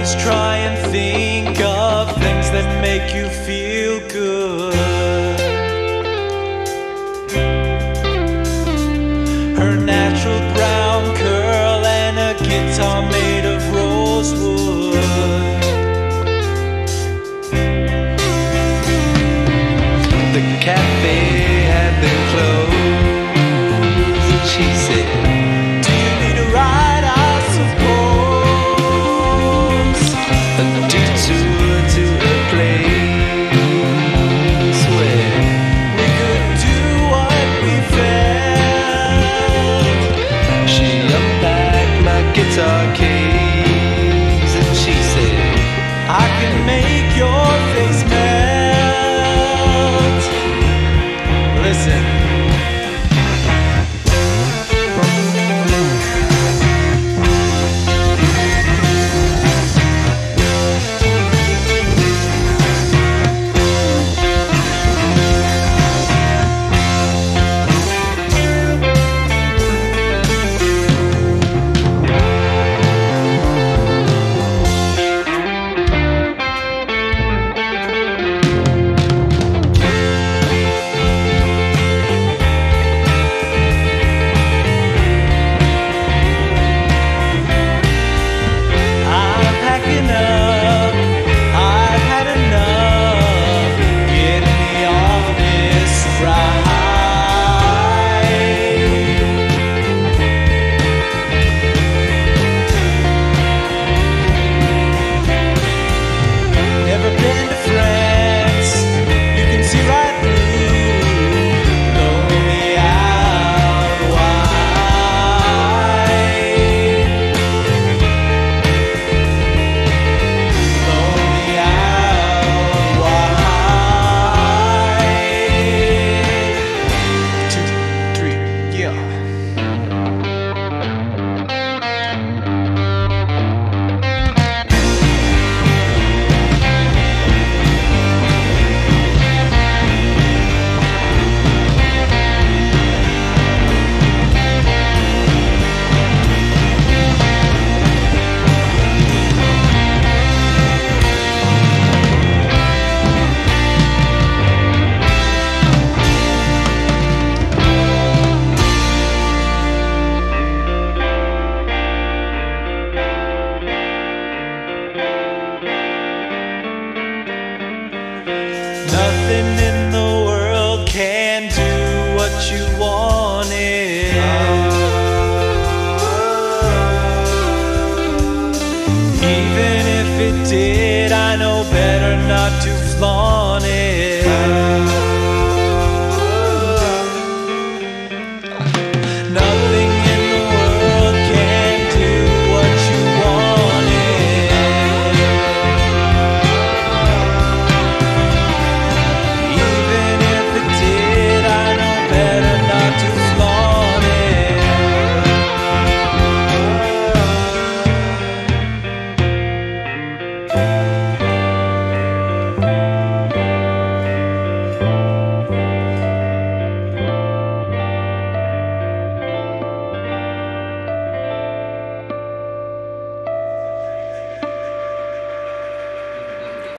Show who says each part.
Speaker 1: always try and think of things that make you feel good. Her natural brown curl and a guitar. sucking. you wanted. Even if it did, I know better not to flaunt it.